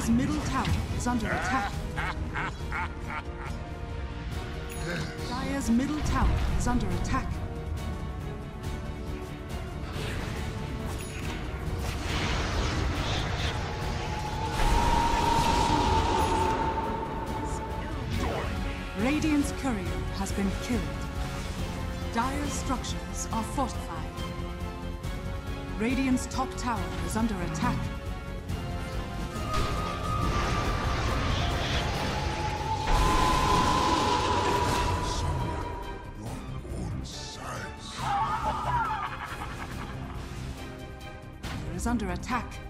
Dire's middle tower is under attack. Dire's middle tower is under attack. Radiant's courier has been killed. Dire's structures are fortified. Radiant's top tower is under attack. Under attack.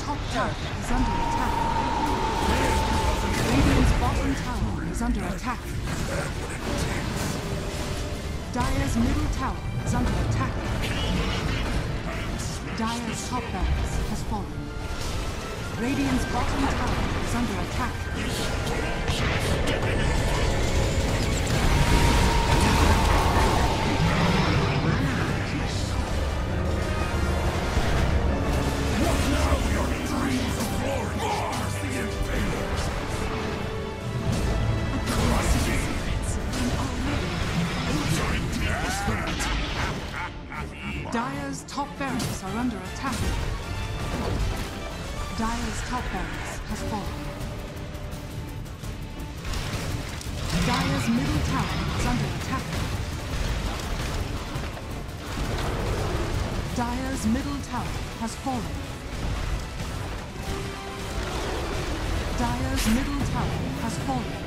Top tower is under attack. Radiant's bottom tower is under attack. Dire's middle tower is under attack. Dire's top barracks has fallen. Radiant's bottom tower is under attack. Dire's top barracks has fallen. Dire's middle tower is under attack. Dire's middle tower has fallen. Dire's middle tower has fallen.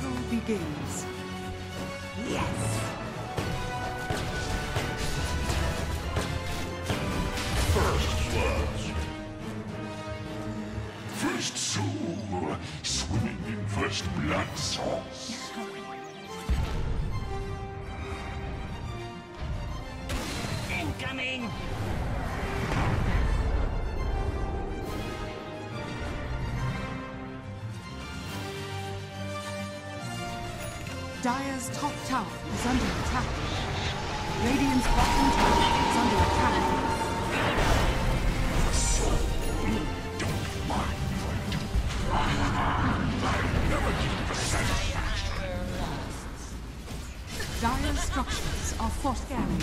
Battle begins. Dire's top tower is under attack. Radiant's bottom tower is under attack. Dire structures are fortified.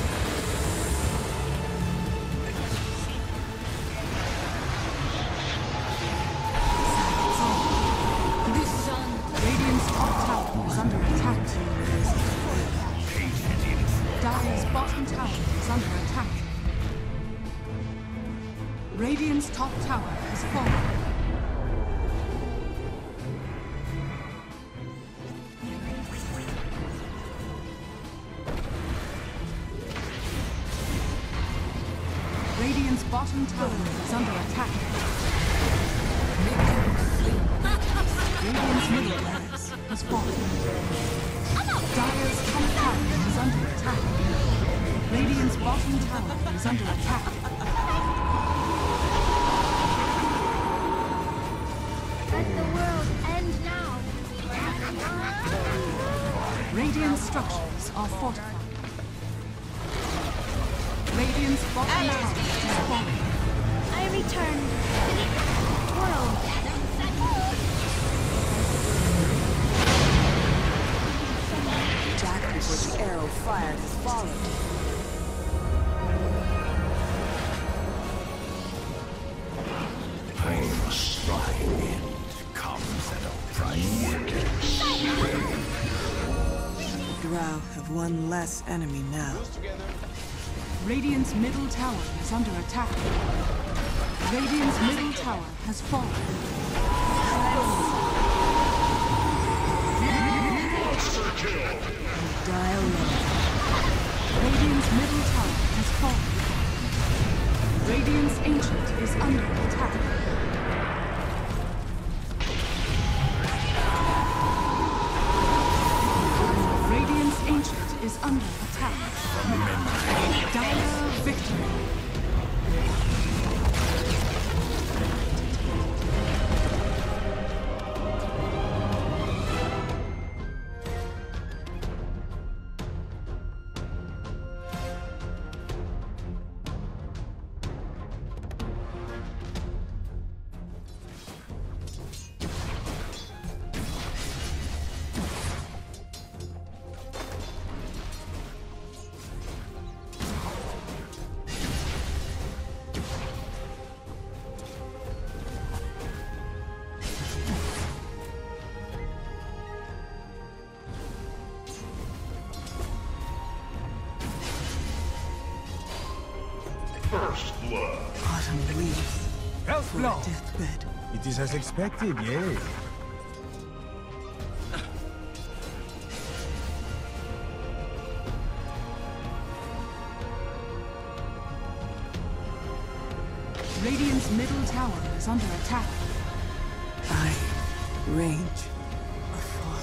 Radiant's top tower has fallen. Radiant's bottom tower is under attack. Radiant's middle barracks has fallen. Dire's top tower is under attack. Radiant's bottom tower is under attack. Let the world end now. Radiant structures are fortified. Radiant's bottom tower is fallen. I return to the world. Before the arrow fired has fallen. Drow have one less enemy now. Radiant's middle tower is under attack. Radiant's middle tower has fallen. Dial low. Radiant's middle tower has fallen. Radiant's ancient is under attack. Ancient is Health for blow. deathbed. It is as expected, yes. Radiant's middle tower is under attack. I range afar.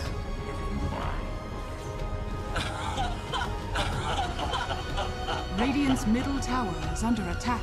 Radiant's middle tower is under attack.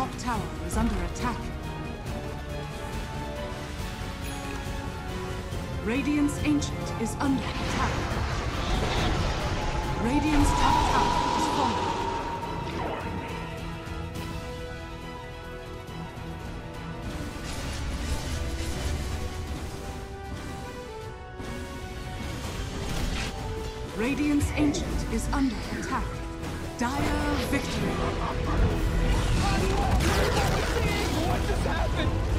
Top tower is under attack. Radiant's ancient is under attack. Radiant's top tower is falling. Radiant's ancient is under attack. Dire victory. What just happened?